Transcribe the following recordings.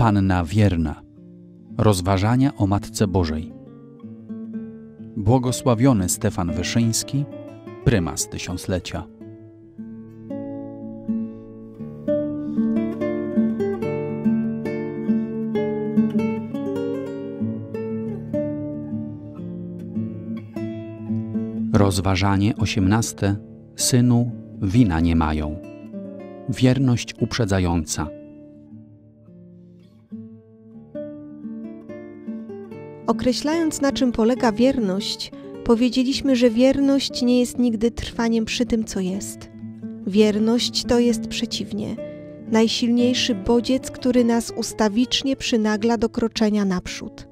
Panna wierna. Rozważania o Matce Bożej. Błogosławiony Stefan Wyszyński, prymas tysiąclecia. Rozważanie osiemnaste. Synu, wina nie mają. Wierność uprzedzająca. Określając na czym polega wierność, powiedzieliśmy, że wierność nie jest nigdy trwaniem przy tym, co jest. Wierność to jest przeciwnie, najsilniejszy bodziec, który nas ustawicznie przynagla do kroczenia naprzód.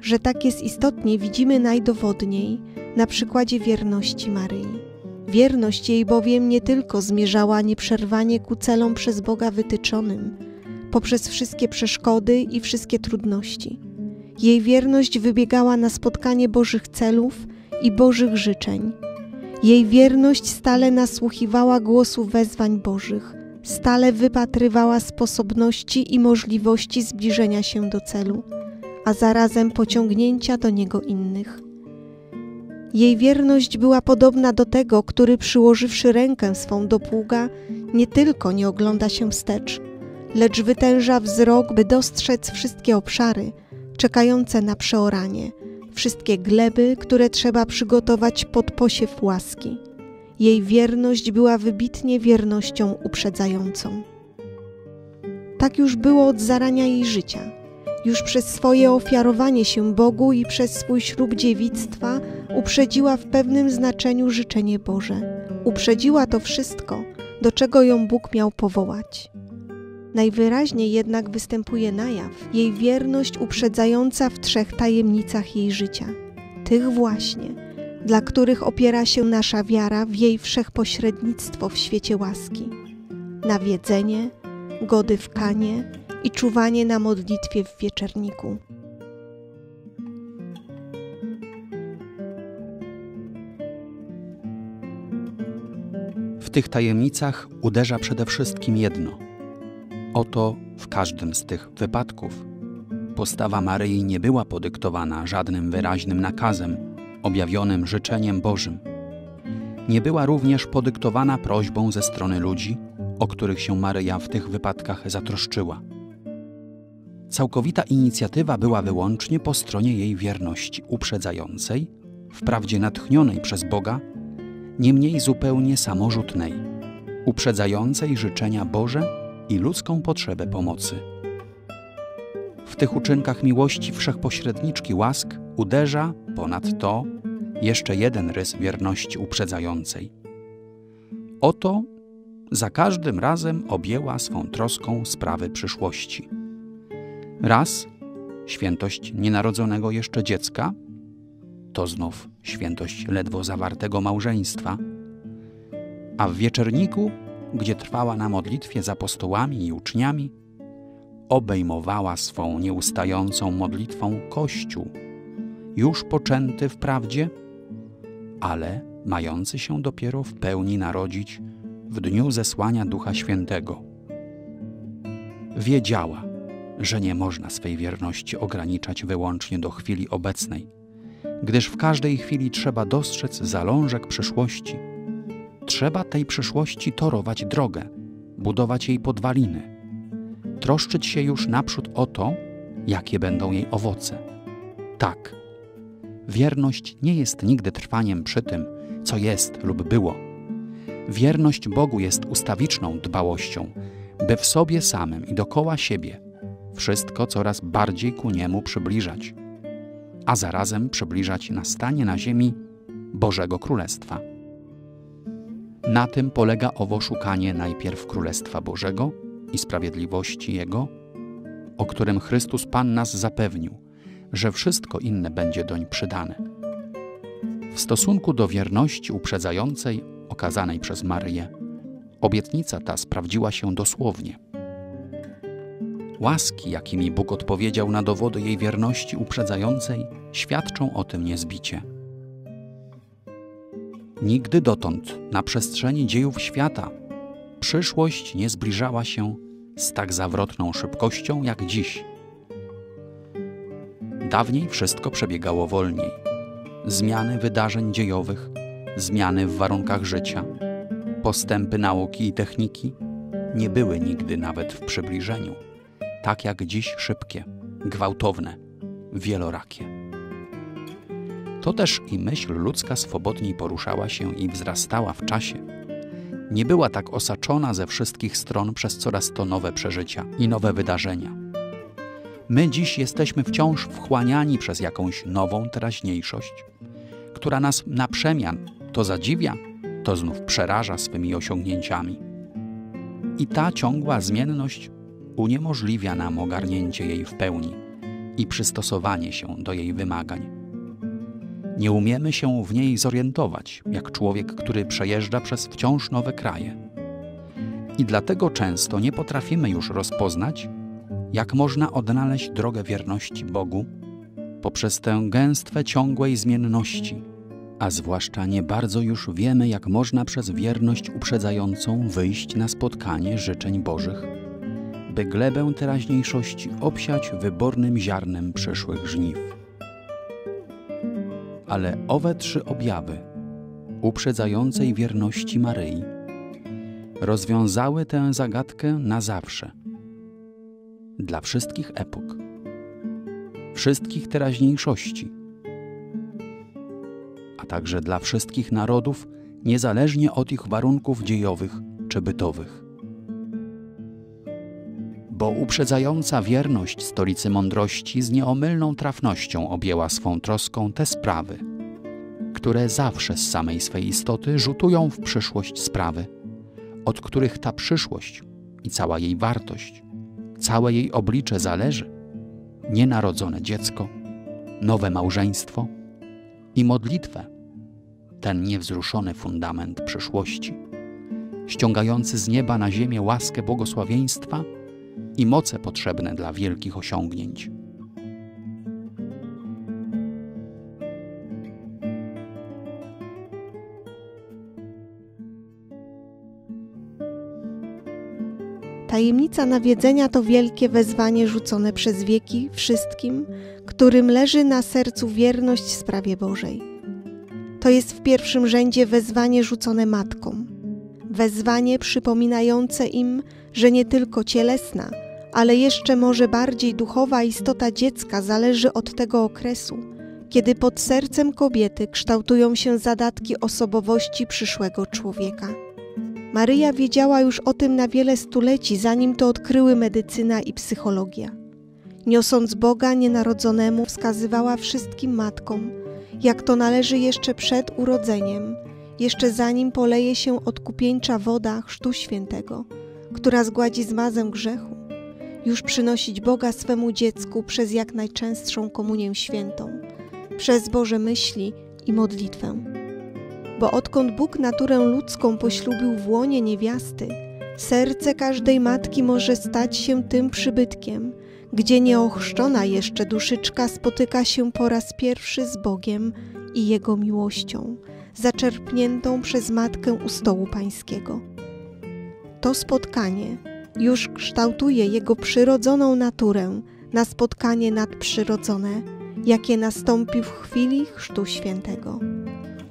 Że tak jest istotnie, widzimy najdowodniej na przykładzie wierności Maryi. Wierność jej bowiem nie tylko zmierzała nieprzerwanie ku celom przez Boga wytyczonym, poprzez wszystkie przeszkody i wszystkie trudności. Jej wierność wybiegała na spotkanie Bożych celów i Bożych życzeń. Jej wierność stale nasłuchiwała głosu wezwań Bożych, stale wypatrywała sposobności i możliwości zbliżenia się do celu, a zarazem pociągnięcia do niego innych. Jej wierność była podobna do tego, który przyłożywszy rękę swą do pługa, nie tylko nie ogląda się wstecz, lecz wytęża wzrok, by dostrzec wszystkie obszary czekające na przeoranie, wszystkie gleby, które trzeba przygotować pod posiew łaski. Jej wierność była wybitnie wiernością uprzedzającą. Tak już było od zarania jej życia. Już przez swoje ofiarowanie się Bogu i przez swój ślub dziewictwa uprzedziła w pewnym znaczeniu życzenie Boże. Uprzedziła to wszystko, do czego ją Bóg miał powołać. Najwyraźniej jednak występuje na jaw jej wierność uprzedzająca w trzech tajemnicach jej życia. Tych właśnie, dla których opiera się nasza wiara w jej wszechpośrednictwo w świecie łaski. Nawiedzenie, kanie i czuwanie na modlitwie w wieczerniku. W tych tajemnicach uderza przede wszystkim jedno. Oto w każdym z tych wypadków postawa Maryi nie była podyktowana żadnym wyraźnym nakazem, objawionym życzeniem Bożym. Nie była również podyktowana prośbą ze strony ludzi, o których się Maryja w tych wypadkach zatroszczyła. Całkowita inicjatywa była wyłącznie po stronie jej wierności uprzedzającej, wprawdzie natchnionej przez Boga, niemniej zupełnie samorzutnej, uprzedzającej życzenia Boże i ludzką potrzebę pomocy. W tych uczynkach miłości wszechpośredniczki łask uderza ponad to jeszcze jeden rys wierności uprzedzającej. Oto za każdym razem objęła swą troską sprawy przyszłości. Raz świętość nienarodzonego jeszcze dziecka, to znów świętość ledwo zawartego małżeństwa, a w wieczerniku, gdzie trwała na modlitwie z apostołami i uczniami, obejmowała swą nieustającą modlitwą Kościół, już poczęty wprawdzie, ale mający się dopiero w pełni narodzić w dniu zesłania Ducha Świętego. Wiedziała, że nie można swej wierności ograniczać wyłącznie do chwili obecnej, gdyż w każdej chwili trzeba dostrzec zalążek przyszłości. Trzeba tej przyszłości torować drogę, budować jej podwaliny, troszczyć się już naprzód o to, jakie będą jej owoce. Tak, wierność nie jest nigdy trwaniem przy tym, co jest lub było. Wierność Bogu jest ustawiczną dbałością, by w sobie samym i dokoła siebie wszystko coraz bardziej ku Niemu przybliżać, a zarazem przybliżać nastanie na ziemi Bożego Królestwa. Na tym polega owo szukanie najpierw Królestwa Bożego i sprawiedliwości Jego, o którym Chrystus Pan nas zapewnił, że wszystko inne będzie doń przydane. W stosunku do wierności uprzedzającej okazanej przez Maryję, obietnica ta sprawdziła się dosłownie – Łaski, jakimi Bóg odpowiedział na dowody jej wierności uprzedzającej, świadczą o tym niezbicie. Nigdy dotąd na przestrzeni dziejów świata przyszłość nie zbliżała się z tak zawrotną szybkością jak dziś. Dawniej wszystko przebiegało wolniej. Zmiany wydarzeń dziejowych, zmiany w warunkach życia, postępy nauki i techniki nie były nigdy nawet w przybliżeniu, tak jak dziś szybkie, gwałtowne, wielorakie. To też i myśl ludzka swobodniej poruszała się i wzrastała w czasie. Nie była tak osaczona ze wszystkich stron przez coraz to nowe przeżycia i nowe wydarzenia. My dziś jesteśmy wciąż wchłaniani przez jakąś nową teraźniejszość, która nas na przemian to zadziwia, to znów przeraża swymi osiągnięciami. I ta ciągła zmienność uniemożliwia nam ogarnięcie jej w pełni i przystosowanie się do jej wymagań. Nie umiemy się w niej zorientować, jak człowiek, który przejeżdża przez wciąż nowe kraje. I dlatego często nie potrafimy już rozpoznać, jak można odnaleźć drogę wierności Bogu poprzez tę gęstwę ciągłej zmienności, a zwłaszcza nie bardzo już wiemy, jak można przez wierność uprzedzającą wyjść na spotkanie życzeń Bożych, by glebę teraźniejszości obsiać wybornym ziarnem przyszłych żniw. Ale owe trzy objawy uprzedzającej wierności Maryi rozwiązały tę zagadkę na zawsze. Dla wszystkich epok, wszystkich teraźniejszości, a także dla wszystkich narodów, niezależnie od ich warunków dziejowych czy bytowych. Bo uprzedzająca wierność stolicy mądrości z nieomylną trafnością objęła swą troską te sprawy, które zawsze z samej swej istoty rzutują w przyszłość sprawy, od których ta przyszłość i cała jej wartość, całe jej oblicze zależy. Nienarodzone dziecko, nowe małżeństwo i modlitwę ten niewzruszony fundament przyszłości, ściągający z nieba na ziemię łaskę błogosławieństwa i moce potrzebne dla wielkich osiągnięć. Tajemnica nawiedzenia to wielkie wezwanie rzucone przez wieki wszystkim, którym leży na sercu wierność sprawie Bożej. To jest w pierwszym rzędzie wezwanie rzucone matkom. Wezwanie przypominające im, że nie tylko cielesna, ale jeszcze może bardziej duchowa istota dziecka zależy od tego okresu, kiedy pod sercem kobiety kształtują się zadatki osobowości przyszłego człowieka. Maryja wiedziała już o tym na wiele stuleci, zanim to odkryły medycyna i psychologia. Niosąc Boga nienarodzonemu, wskazywała wszystkim matkom, jak to należy jeszcze przed urodzeniem, jeszcze zanim poleje się odkupieńcza woda Chrztu Świętego, która zgładzi zmazę grzechu, już przynosić Boga swemu dziecku przez jak najczęstszą komunię świętą, przez Boże myśli i modlitwę. Bo odkąd Bóg naturę ludzką poślubił w łonie niewiasty, serce każdej matki może stać się tym przybytkiem, gdzie nieochrzczona jeszcze duszyczka spotyka się po raz pierwszy z Bogiem i Jego miłością, zaczerpniętą przez Matkę u stołu Pańskiego. To spotkanie już kształtuje Jego przyrodzoną naturę na spotkanie nadprzyrodzone, jakie nastąpi w chwili Chrztu Świętego.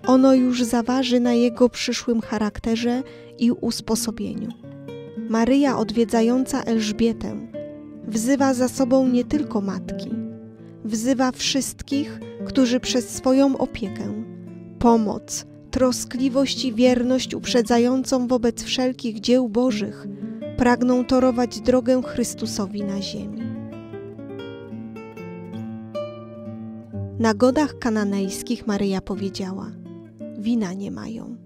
Ono już zaważy na Jego przyszłym charakterze i usposobieniu. Maryja odwiedzająca Elżbietę wzywa za sobą nie tylko matki, wzywa wszystkich, którzy przez swoją opiekę, pomoc, troskliwość i wierność uprzedzającą wobec wszelkich dzieł Bożych pragną torować drogę Chrystusowi na ziemi. Na godach kananejskich Maryja powiedziała: Wina nie mają.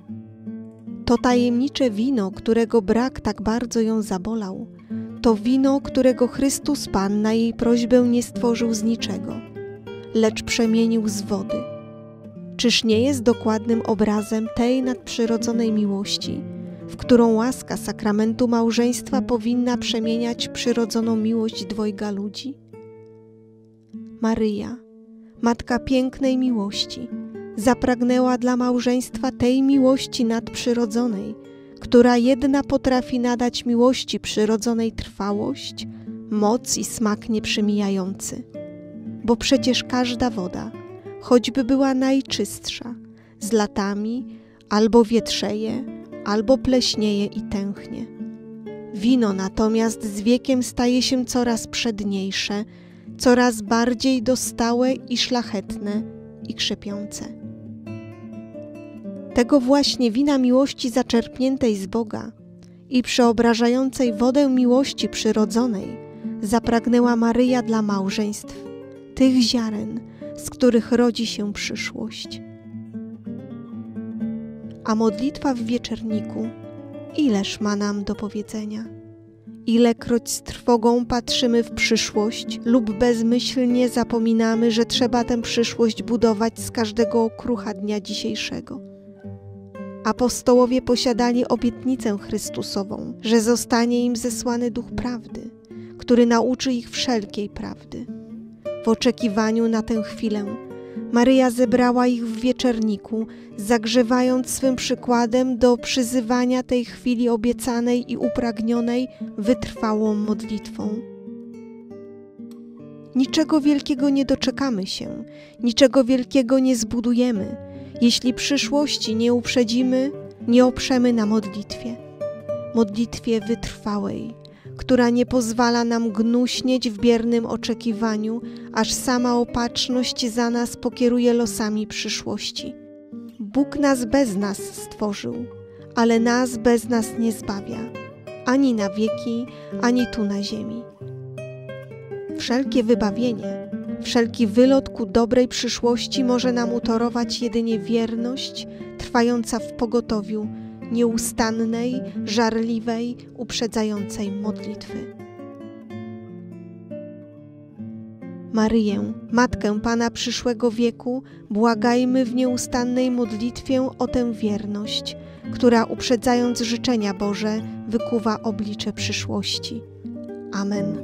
To tajemnicze wino, którego brak tak bardzo ją zabolał, to wino, którego Chrystus Pan na jej prośbę nie stworzył z niczego, lecz przemienił z wody. Czyż nie jest dokładnym obrazem tej nadprzyrodzonej miłości, w którą łaska sakramentu małżeństwa powinna przemieniać przyrodzoną miłość dwojga ludzi? Maryja, matka pięknej miłości, zapragnęła dla małżeństwa tej miłości nadprzyrodzonej, która jedna potrafi nadać miłości przyrodzonej trwałość, moc i smak nieprzemijający. Bo przecież każda woda, choćby była najczystsza, z latami albo wietrzeje, albo pleśnieje i tęchnie. Wino natomiast z wiekiem staje się coraz przedniejsze, coraz bardziej dostałe i szlachetne i krzepiące. Tego właśnie wina miłości zaczerpniętej z Boga i przeobrażającej wodę miłości przyrodzonej zapragnęła Maryja dla małżeństw, tych ziaren, z których rodzi się przyszłość. A modlitwa w wieczerniku, ileż ma nam do powiedzenia? Ilekroć z trwogą patrzymy w przyszłość lub bezmyślnie zapominamy, że trzeba tę przyszłość budować z każdego okrucha dnia dzisiejszego. Apostołowie posiadali obietnicę Chrystusową, że zostanie im zesłany Duch Prawdy, który nauczy ich wszelkiej prawdy. W oczekiwaniu na tę chwilę Maryja zebrała ich w wieczerniku, zagrzewając swym przykładem do przyzywania tej chwili obiecanej i upragnionej wytrwałą modlitwą. Niczego wielkiego nie doczekamy się, niczego wielkiego nie zbudujemy, jeśli przyszłości nie uprzedzimy, nie oprzemy na modlitwie. Modlitwie wytrwałej, która nie pozwala nam gnuśnieć w biernym oczekiwaniu, aż sama opatrzność za nas pokieruje losami przyszłości. Bóg nas bez nas stworzył, ale nas bez nas nie zbawia, ani na wieki, ani tu na ziemi. Wszelkie wybawienie, wszelki wylot ku dobrej przyszłości może nam utorować jedynie wierność trwająca w pogotowiu, nieustannej, żarliwej, uprzedzającej modlitwy. Maryję, Matkę Pana przyszłego wieku, błagajmy w nieustannej modlitwie o tę wierność, która uprzedzając życzenia Boże, wykuwa oblicze przyszłości. Amen.